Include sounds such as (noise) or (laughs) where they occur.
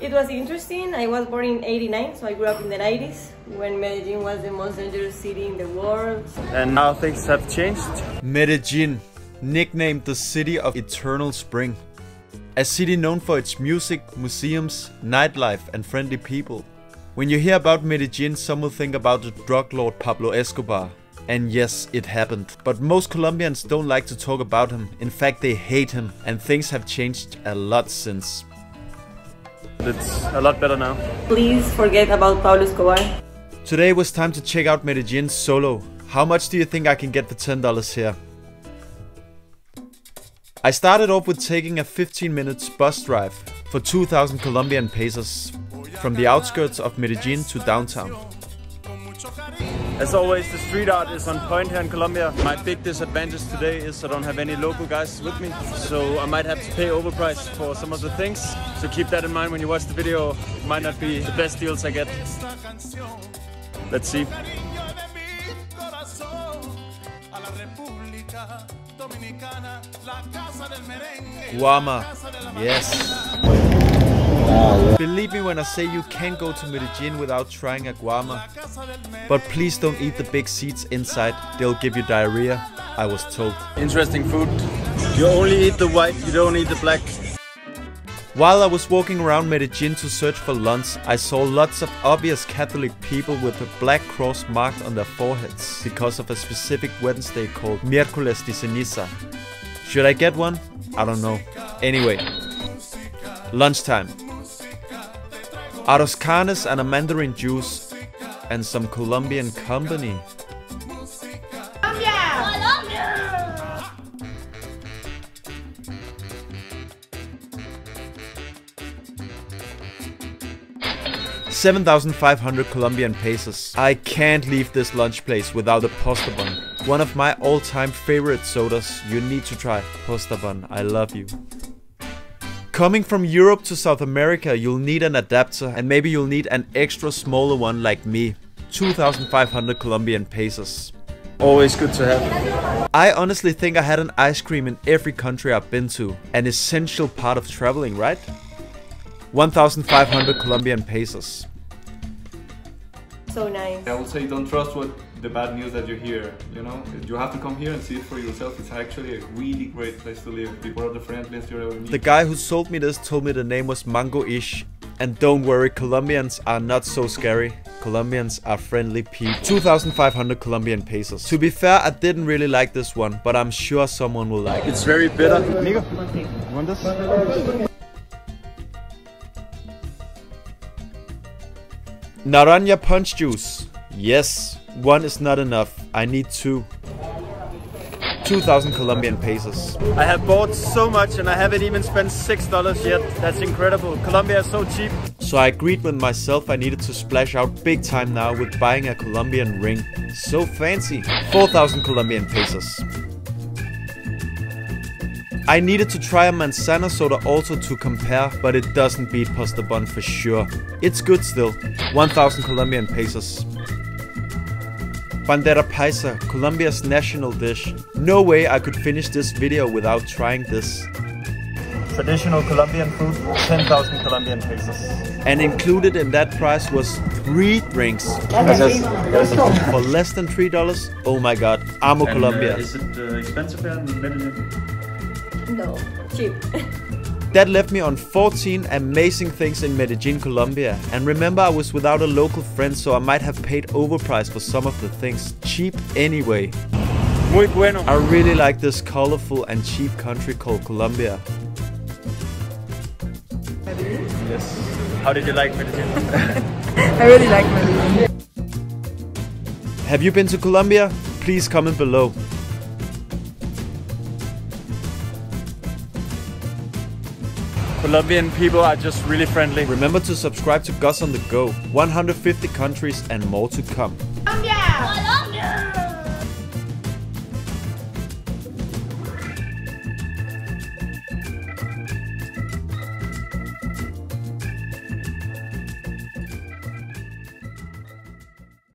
It was interesting. I was born in 89, so I grew up in the 90s when Medellin was the most dangerous city in the world. And now things have changed. Medellin, nicknamed the city of eternal spring. A city known for its music, museums, nightlife, and friendly people. When you hear about Medellin, some will think about the drug lord Pablo Escobar. And yes, it happened. But most Colombians don't like to talk about him. In fact, they hate him. And things have changed a lot since. It's a lot better now. Please forget about Pablo Escobar. Today was time to check out Medellin solo. How much do you think I can get for $10 here? I started off with taking a 15 minutes bus drive for 2000 Colombian pesos from the outskirts of Medellin to downtown. As always, the street art is on point here in Colombia. My big disadvantage today is I don't have any local guys with me, so I might have to pay overprice for some of the things. So keep that in mind when you watch the video. It might not be the best deals I get. Let's see. Guama, yes. Believe me when I say you can't go to Medellin without trying a guama. But please don't eat the big seeds inside, they'll give you diarrhea, I was told. Interesting food. You only eat the white, you don't eat the black. While I was walking around Medellin to search for lunch, I saw lots of obvious Catholic people with a black cross marked on their foreheads because of a specific Wednesday called Miércoles de Ceniza. Should I get one? I don't know. Anyway, lunchtime. Arroz carnes and a mandarin juice and some Colombian company. Seven thousand five hundred Colombian pesos. I can't leave this lunch place without a Postobon. One of my all-time favorite sodas. You need to try Postobon. I love you. Coming from Europe to South America, you'll need an adapter and maybe you'll need an extra smaller one like me. 2500 Colombian pesos. Always good to have. I honestly think I had an ice cream in every country I've been to. An essential part of traveling, right? 1500 Colombian pesos. So nice. I would say don't trust what the bad news that you hear. You know, you have to come here and see it for yourself. It's actually a really great place to live. People are the friendliest you ever meet. The guy who sold me this told me the name was Mango-ish. And don't worry, Colombians are not so scary. Colombians are friendly people. 2500 Colombian pesos. To be fair, I didn't really like this one, but I'm sure someone will like it. It's very bitter. Nico, want this? Naranja punch juice. Yes, one is not enough. I need two. 2000 Colombian pesos. I have bought so much and I haven't even spent $6 yet. That's incredible. Colombia is so cheap. So I agreed with myself I needed to splash out big time now with buying a Colombian ring. So fancy. 4000 Colombian pesos. I needed to try a manzana soda also to compare, but it doesn't beat Postobon for sure. It's good still. 1000 Colombian pesos. Bandeja Paisa, Colombia's national dish. No way I could finish this video without trying this. Traditional Colombian food, 10,000 Colombian pesos. And included in that price was three drinks. For less than three dollars? Oh my god, amo Colombia. is it uh, expensive here in Medellin? No, cheap. (laughs) That left me on 14 amazing things in Medellin, Colombia. And remember, I was without a local friend, so I might have paid overpriced for some of the things. Cheap anyway. Muy bueno. I really like this colorful and cheap country called Colombia. Yes. How did you like Medellin? (laughs) I really like Medellin. Have you been to Colombia? Please comment below. Colombian people are just really friendly. Remember to subscribe to Gus on the Go. 150 countries and more to come. Colombia!